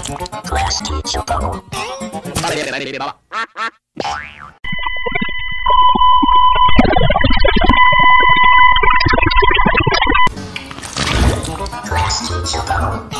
Class teacher phone. Class teacher phone.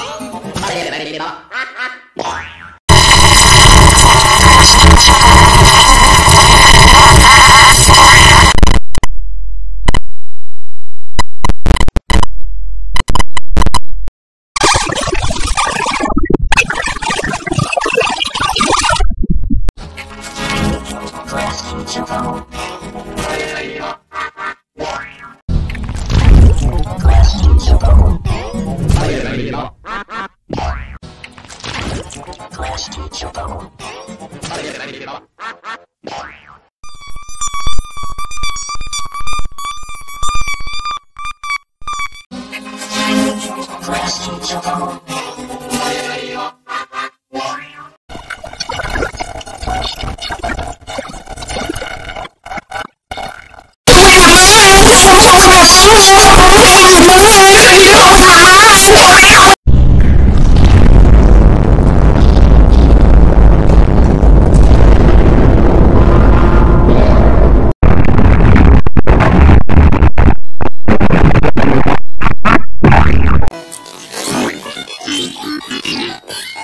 Class teacher ハハハハ!